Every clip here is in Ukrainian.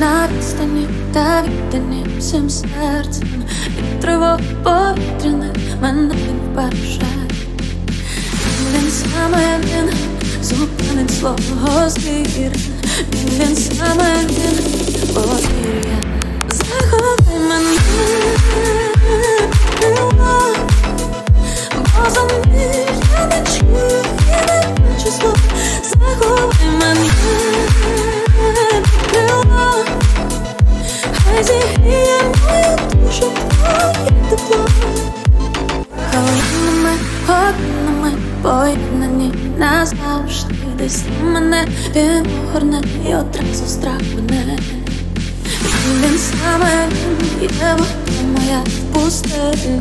на відстані та віддані всім серцем. І тривог повітряних мене він вперше. Він саме він зупинить свого звір Він, саме він повір'я Заховай мене. Бо за мир я не чую, я не бачу слов годинами поєднані назавжди. Десь мене він горне і одразу страх мене. Він саме він є моя пустелі.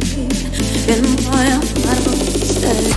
Він моя фарба пустелі